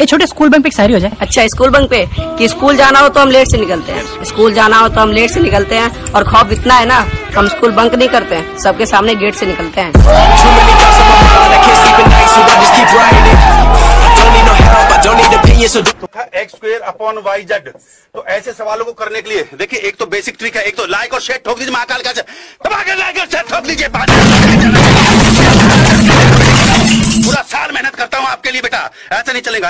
ये छोटे school bunk पे एक शायरी हो जाए। अच्छा स्कूल बंक पे? कि स्कूल जाना हो तो हम लेट से निकलते हैं। स्कूल जाना हो तो हम लेट से निकलते हैं। और खौफ इतना है ना हम स्कूल बंक नहीं करते हैं। सबके सामने गेट से निकलते हैं। X square upon Y Z तो ऐसे सवालों को करने के लिए देखिए एक तो बेसिक ट्रिक है एक तो लाइक और शेयर ठोक दीजिए महाकाल का दबा तो लाइक और शेयर ठोक दीजिए पूरा साल मेहनत करता हूँ आपके लिए बेटा। ऐसा नहीं चलेगा।